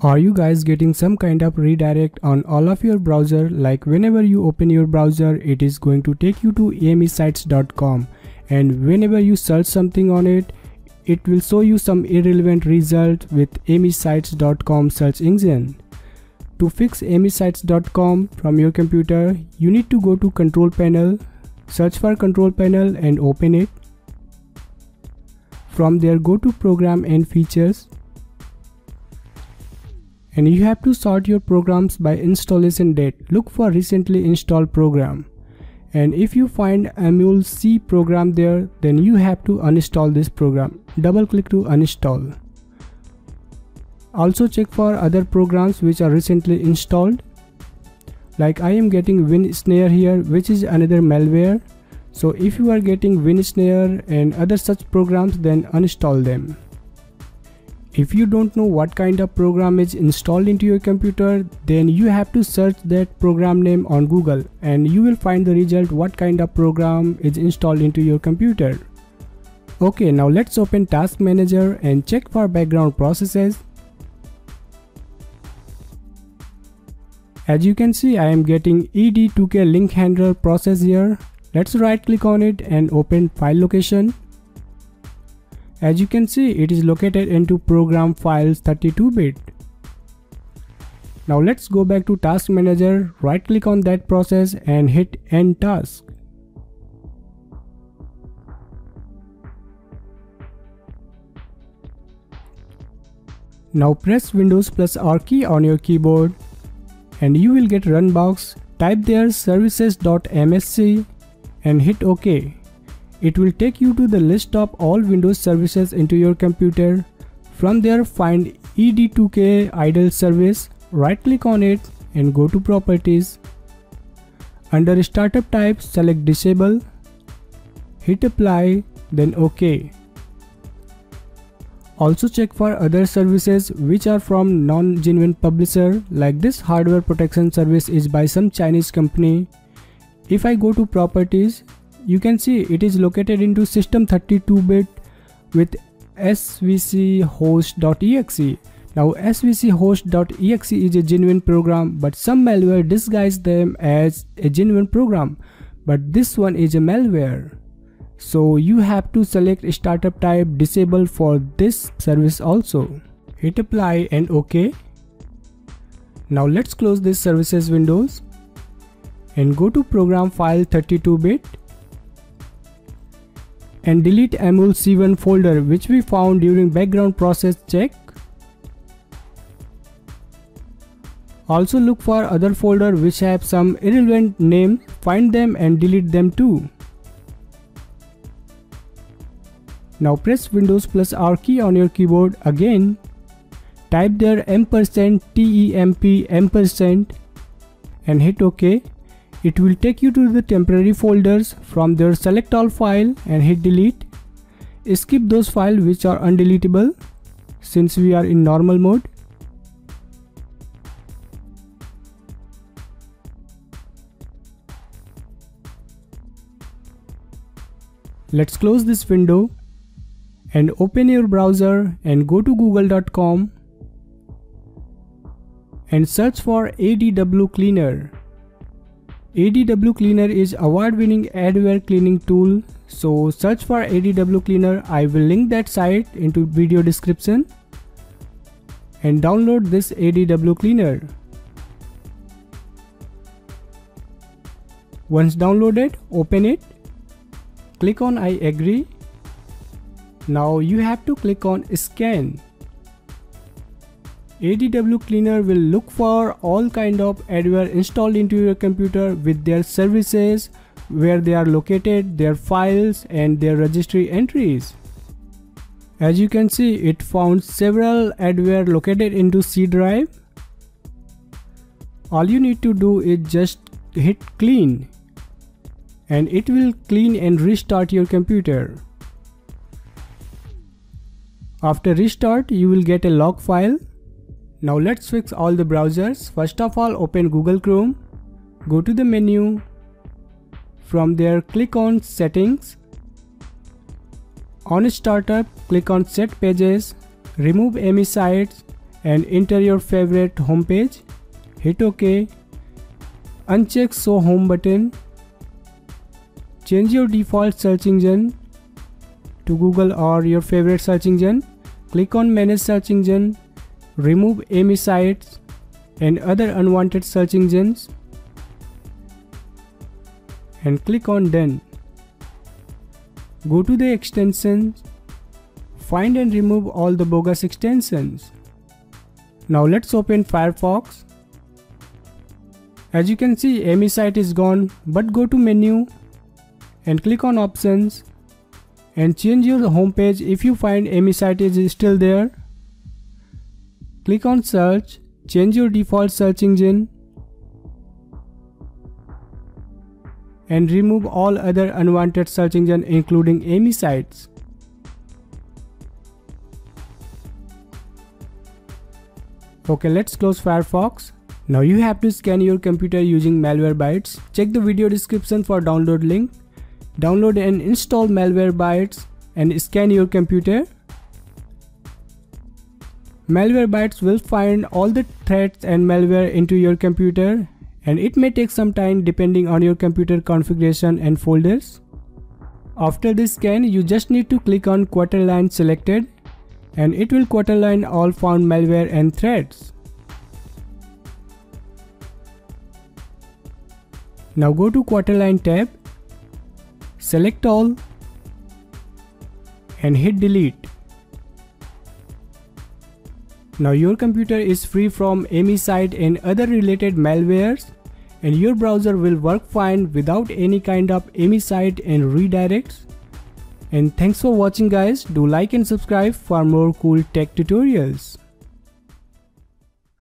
Are you guys getting some kind of redirect on all of your browser like whenever you open your browser it is going to take you to amisites.com and whenever you search something on it it will show you some irrelevant result with amisites.com search engine. To fix amisites.com from your computer you need to go to control panel, search for control panel and open it. From there go to program and features and you have to sort your programs by installation date. Look for recently installed program. And if you find amulec program there, then you have to uninstall this program. Double click to uninstall. Also check for other programs which are recently installed. Like I am getting WinSnare here which is another malware. So if you are getting WinSnare and other such programs then uninstall them. If you don't know what kind of program is installed into your computer, then you have to search that program name on Google and you will find the result what kind of program is installed into your computer. Okay, now let's open Task Manager and check for background processes. As you can see, I am getting ED2K link handler process here. Let's right click on it and open file location. As you can see, it is located into program files 32-bit. Now let's go back to task manager, right click on that process and hit end task. Now press Windows plus R key on your keyboard and you will get run box. Type there services.msc and hit OK. It will take you to the list of all Windows services into your computer. From there find ED2K idle service, right click on it and go to properties. Under startup type select disable, hit apply then OK. Also check for other services which are from non-genuine publisher like this hardware protection service is by some Chinese company. If I go to properties, you can see it is located into system 32-bit with svchost.exe. Now svchost.exe is a genuine program but some malware disguise them as a genuine program but this one is a malware. So you have to select startup type disable for this service also. Hit apply and OK. Now let's close this services windows and go to program file 32-bit and delete Emule C1 folder which we found during background process check. Also look for other folder which have some irrelevant name, find them and delete them too. Now press Windows plus R key on your keyboard again. Type there ampersand temp ampersand and hit OK. It will take you to the temporary folders. From there select all file and hit delete. Skip those files which are undeletable since we are in normal mode. Let's close this window and open your browser and go to google.com and search for ADW Cleaner. ADW Cleaner is award-winning adware cleaning tool. So search for ADW Cleaner. I will link that site into video description and download this ADW Cleaner. Once downloaded, open it. Click on I agree. Now you have to click on scan. ADW Cleaner will look for all kind of adware installed into your computer with their services, where they are located, their files and their registry entries. As you can see, it found several adware located into C drive. All you need to do is just hit clean and it will clean and restart your computer. After restart, you will get a log file now let's fix all the browsers. First of all open Google Chrome. Go to the menu. From there click on settings. On startup click on set pages. Remove AMI sites and enter your favorite homepage. Hit OK. Uncheck show home button. Change your default search engine to Google or your favorite search engine. Click on manage search engine. Remove AMI sites and other unwanted search engines and click on done. Go to the extensions, find and remove all the bogus extensions. Now let's open Firefox. As you can see AMI site is gone but go to menu and click on options and change your home page if you find AMI site is still there. Click on search, change your default search engine and remove all other unwanted search engine including AMI sites. Okay, let's close Firefox. Now you have to scan your computer using Malwarebytes. Check the video description for download link. Download and install Malwarebytes and scan your computer. Malwarebytes will find all the threats and malware into your computer and it may take some time depending on your computer configuration and folders. After this scan, you just need to click on quarantine selected and it will quarantine all found malware and threads. Now go to quarantine tab, select all and hit delete. Now your computer is free from AMI site and other related malwares and your browser will work fine without any kind of AMI site and redirects. And thanks for watching guys, do like and subscribe for more cool tech tutorials.